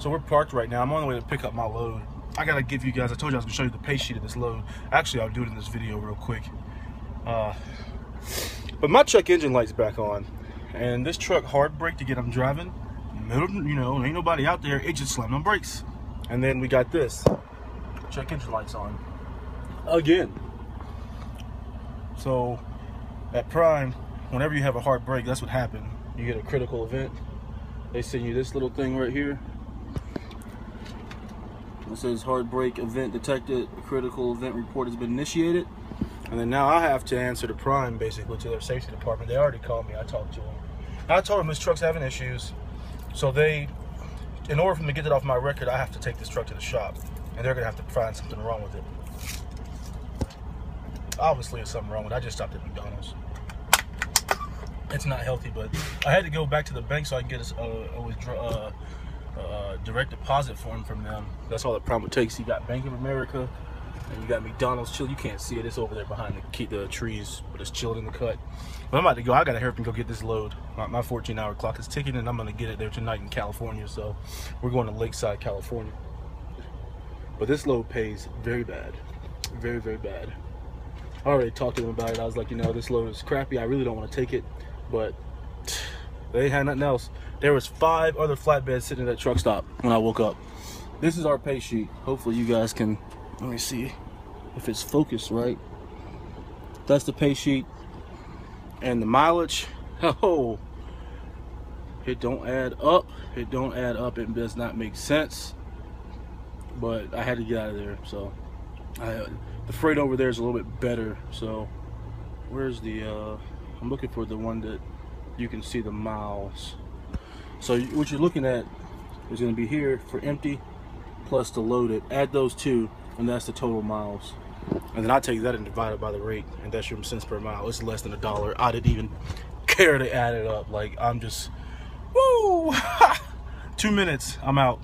So we're parked right now. I'm on the way to pick up my load. I gotta give you guys, I told you I was gonna show you the pay sheet of this load. Actually, I'll do it in this video real quick. Uh, but my check engine light's back on. And this truck hard brake to get them driving. Middle, you know, ain't nobody out there, it just slammed on brakes. And then we got this. Check engine lights on. Again. So at Prime, whenever you have a hard brake, that's what happened. You get a critical event. They send you this little thing right here. It says hard brake event detected, critical event report has been initiated. And then now I have to answer to Prime basically to their safety department. They already called me, I talked to them. I told them this truck's having issues. So they, in order for them to get it off my record, I have to take this truck to the shop. And they're gonna have to find something wrong with it. Obviously there's something wrong with it. I just stopped at McDonald's. It's not healthy, but I had to go back to the bank so I can get a, a, uh, uh, direct deposit form from them. That's all the problem takes. You got Bank of America, and you got McDonald's chill. You can't see it. It's over there behind the, the trees, but it's chilled in the cut. But I'm about to go. I gotta hurry up and go get this load. My, my 14 hour clock is ticking, and I'm gonna get it there tonight in California. So we're going to Lakeside, California. But this load pays very bad, very very bad. I already talked to them about it. I was like, you know, this load is crappy. I really don't want to take it, but they had nothing else. There was five other flatbeds sitting at that truck stop when I woke up. This is our pay sheet. Hopefully you guys can, let me see if it's focused right. That's the pay sheet. And the mileage, oh, it don't add up. It don't add up. It does not make sense. But I had to get out of there, so. I, the freight over there is a little bit better, so. Where's the, uh, I'm looking for the one that you can see the miles. So what you're looking at is going to be here for empty plus the loaded. Add those two, and that's the total miles. And then I take that and divide it by the rate, and that's your cents per mile. It's less than a dollar. I didn't even care to add it up. Like I'm just, woo! Two minutes, I'm out.